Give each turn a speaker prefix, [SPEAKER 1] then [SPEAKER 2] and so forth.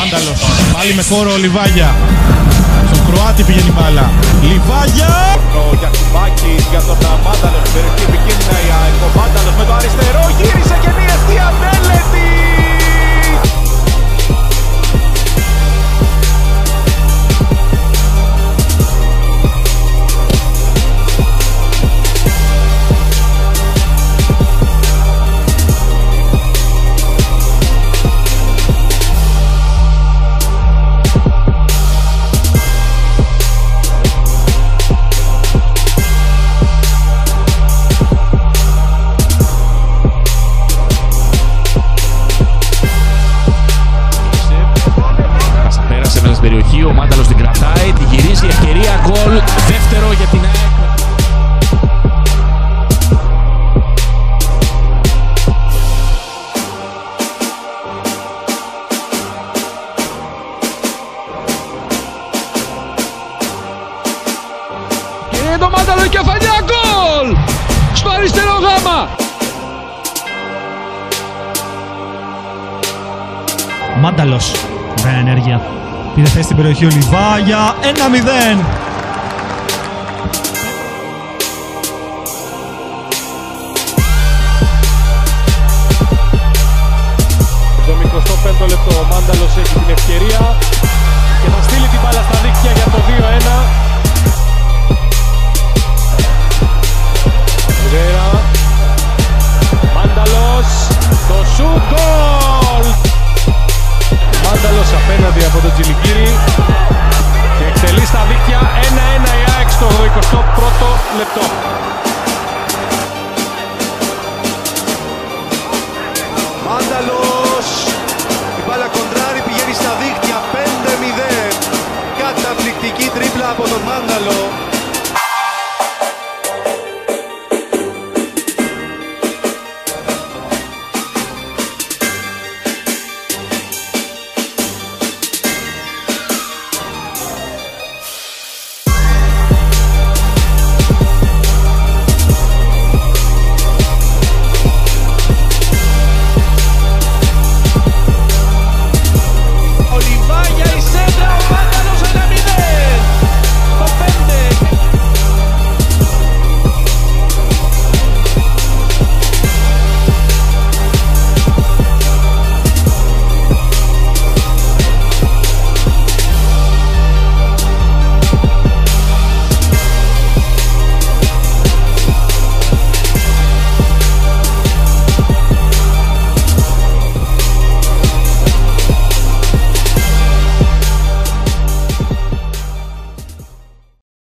[SPEAKER 1] Μάνταλος. Πάλι με χώρο ο Λιβάγια. Στον Κροάτι πηγαίνει η μπάλα. Λιβάγια!
[SPEAKER 2] Μάνταλος
[SPEAKER 3] την κρατάει, τη γυρίζει, ευκαιρία, γκολ, δεύτερο για την ΑΕΚ.
[SPEAKER 4] Και το Μάνταλο η κεφαλιά γκολ! Στο αριστερό γάμα!
[SPEAKER 5] Μάνταλος. Ωραία ενέργεια. Πήρε θέση στην περιοχή ο Λιβάγια. 1-0.
[SPEAKER 2] Το 25 λεπτό ο Μάνταλος έχει την ευκαιρία και θα στείλει την μπάλα στα δίκτυα για το 2-1. Λεπτό.
[SPEAKER 6] Μάνταλος. Η μπάλα κοντράρει πηγαίνει στα δίκτυα 5-0 καταπληκτική τρίπλα από τον Μάνταλο